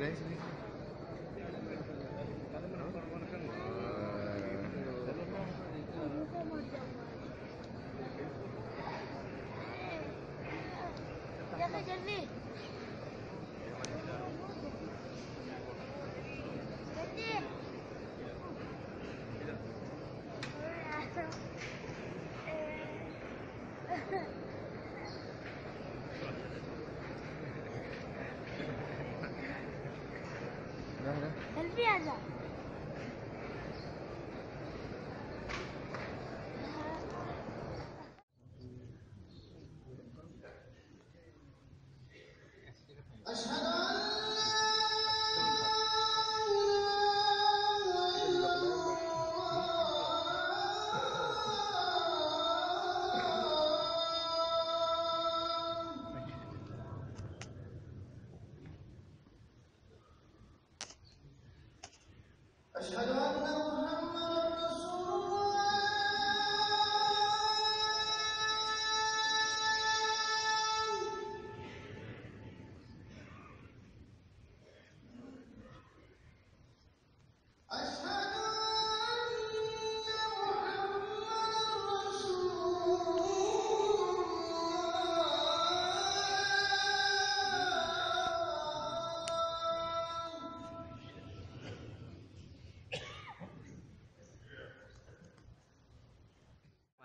Sini. Jangan 啊！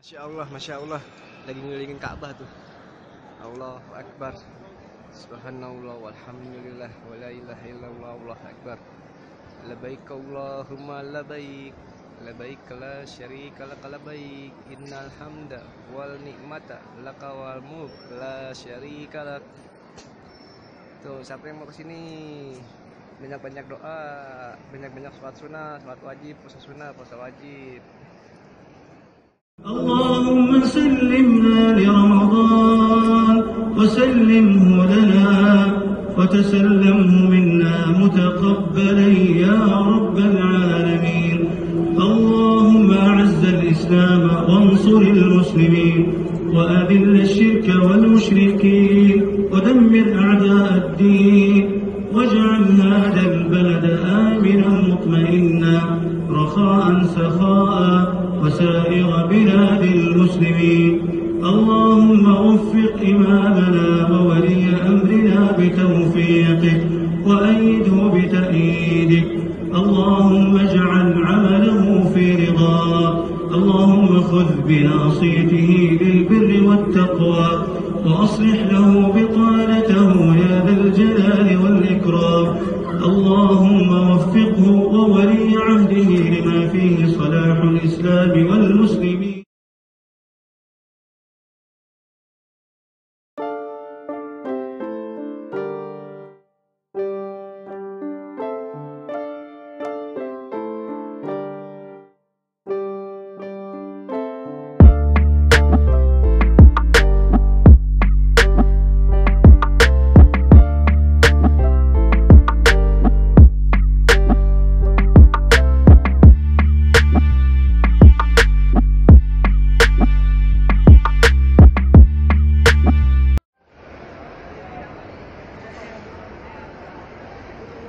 Masya Allah, Masya Allah. Lagi ngelilingin Ka'bah tuh. Allahu Akbar. Subhanallah walhamdulillah Wa la ilaha illallah Allahu Akbar. Labaik Allahumma labaik Labaik la syarika laka labaik Innal hamda wal nikmata Laka wal mulk. La syarika lak. Tuh siapa yang mau ke sini? Banyak-banyak doa Banyak-banyak sholat sunnah Sholat wajib, puasa sunnah, puasa wajib اللهم سلمنا لرمضان وسلمه لنا وتسلمه منا متقبلا يا رب العالمين. اللهم أعز الإسلام وانصر المسلمين وأذل الشرك والمشركين ودمر أعداء الدين واجعل هذا البلد آمنا مطمئنا رخاء سخاء وسائر بلاد المسلمين. اللهم وفق إمامنا وولي أمرنا بتوفيقك وأيده بتأييدك. اللهم اجعل عمله في رضاك اللهم خذ بناصيته للبر والتقوى وأصلح له بطانته يا ذا الجلال والإكرام. اللهم وفقه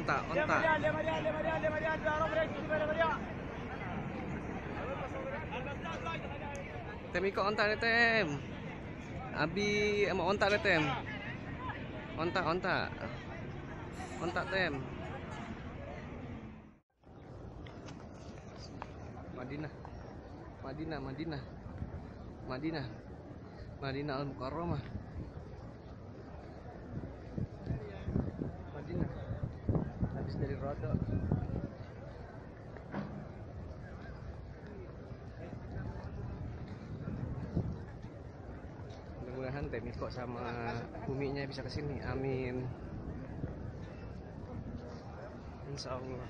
Onta, onta. Tem ikut onta ni tem. Abi mau onta ni tem. Onta, onta. Onta tem. Madinah. Madinah, Madinah. Madinah. Madinah Al dari roda. Mudah-mudahan Temiko sama buminya bisa ke sini amin. Insya Allah